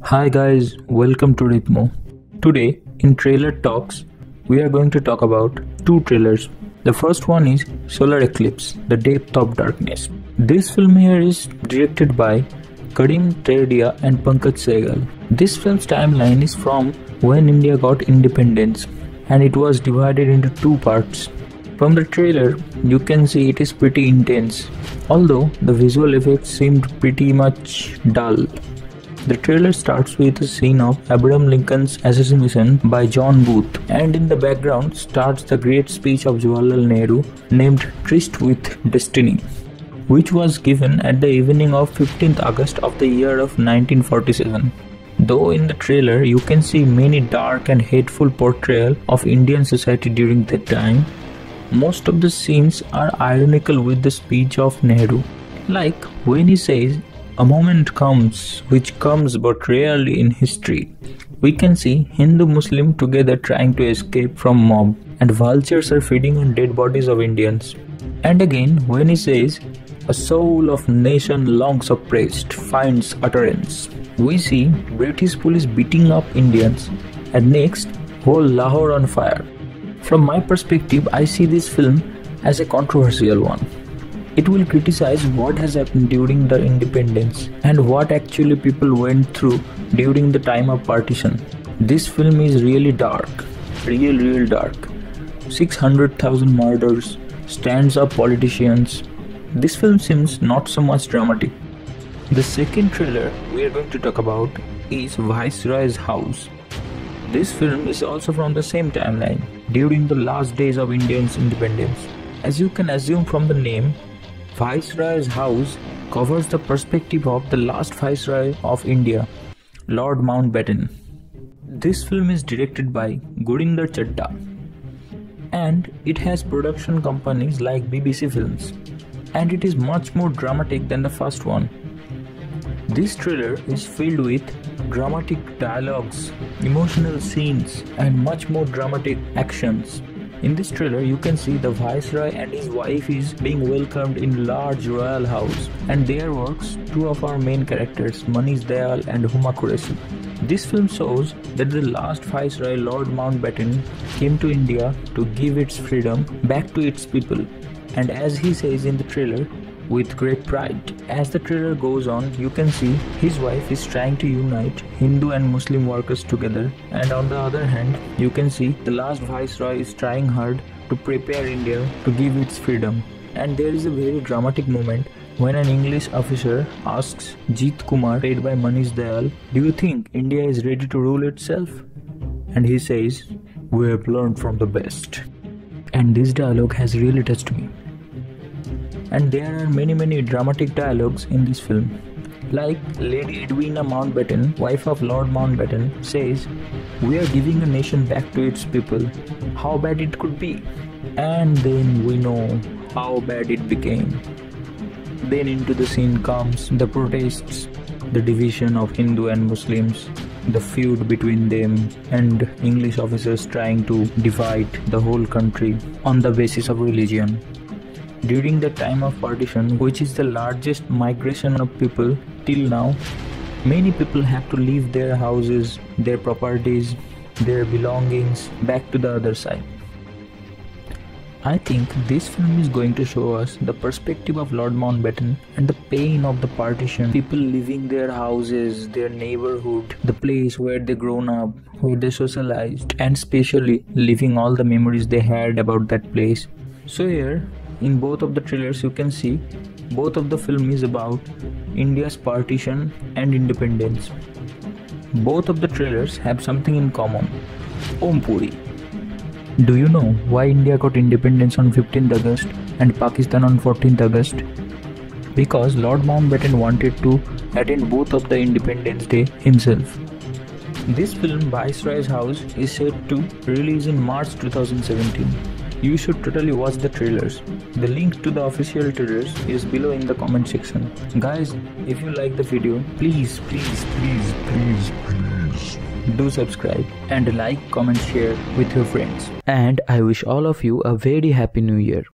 Hi guys, welcome to Ritmo. Today in Trailer Talks, we are going to talk about two trailers. The first one is Solar Eclipse: The Depth of Darkness. This film here is directed by Karim Terdia and Pankaj Sehgal. This film's timeline is from when India got independence and it was divided into two parts. From the trailer, you can see it is pretty intense, although the visual effects seemed pretty much dull. The trailer starts with a scene of Abraham Lincoln's assassination by John Booth, and in the background starts the great speech of Jawaharlal Nehru named Tryst with Destiny, which was given at the evening of 15th August of the year of 1947. Though in the trailer you can see many dark and hateful portrayal of Indian society during that time, most of the scenes are ironical with the speech of Nehru. Like when he says a moment comes which comes but rarely in history. We can see Hindu Muslim together trying to escape from mob and vultures are feeding on dead bodies of Indians. And again when he says a soul of nation long suppressed finds utterance. We see British police beating up Indians and next whole Lahore on fire. From my perspective I see this film as a controversial one it will criticize what has happened during the independence and what actually people went through during the time of partition. This film is really dark, real, real dark. 600,000 murders, stands up politicians. This film seems not so much dramatic. The second trailer we are going to talk about is Viceroy's House. This film is also from the same timeline, during the last days of India's independence. As you can assume from the name, Viceroy's house covers the perspective of the last Viceroy of India, Lord Mountbatten. This film is directed by Gurinder Chadha and it has production companies like BBC Films and it is much more dramatic than the first one. This trailer is filled with dramatic dialogues, emotional scenes and much more dramatic actions. In this trailer, you can see the Viceroy and his wife is being welcomed in large royal house and there works two of our main characters, Manish Dayal and Huma Qureshi. This film shows that the last Viceroy Lord Mountbatten came to India to give its freedom back to its people and as he says in the trailer, with great pride. As the trailer goes on, you can see his wife is trying to unite Hindu and Muslim workers together, and on the other hand, you can see the last viceroy is trying hard to prepare India to give its freedom. And there is a very dramatic moment when an English officer asks Jeet Kumar, played by Manish Dayal, Do you think India is ready to rule itself? And he says, We have learned from the best. And this dialogue has really touched me and there are many many dramatic dialogues in this film. Like Lady Edwina Mountbatten, wife of Lord Mountbatten, says, We are giving a nation back to its people. How bad it could be. And then we know how bad it became. Then into the scene comes the protests, the division of Hindu and Muslims, the feud between them, and English officers trying to divide the whole country on the basis of religion. During the time of partition, which is the largest migration of people till now, many people have to leave their houses, their properties, their belongings back to the other side. I think this film is going to show us the perspective of Lord Mountbatten and the pain of the partition. People leaving their houses, their neighborhood, the place where they grown up, where they socialized, and especially leaving all the memories they had about that place. So here, in both of the trailers you can see both of the film is about India's partition and independence. Both of the trailers have something in common. Om Puri. Do you know why India got independence on 15th August and Pakistan on 14th August? Because Lord Mountbatten wanted to attend both of the Independence Day himself. This film Viceroy's House is set to release in March 2017. You should totally watch the trailers. The link to the official trailers is below in the comment section. Guys, if you like the video, please, please, please, please, please do subscribe and like, comment, share with your friends. And I wish all of you a very happy new year.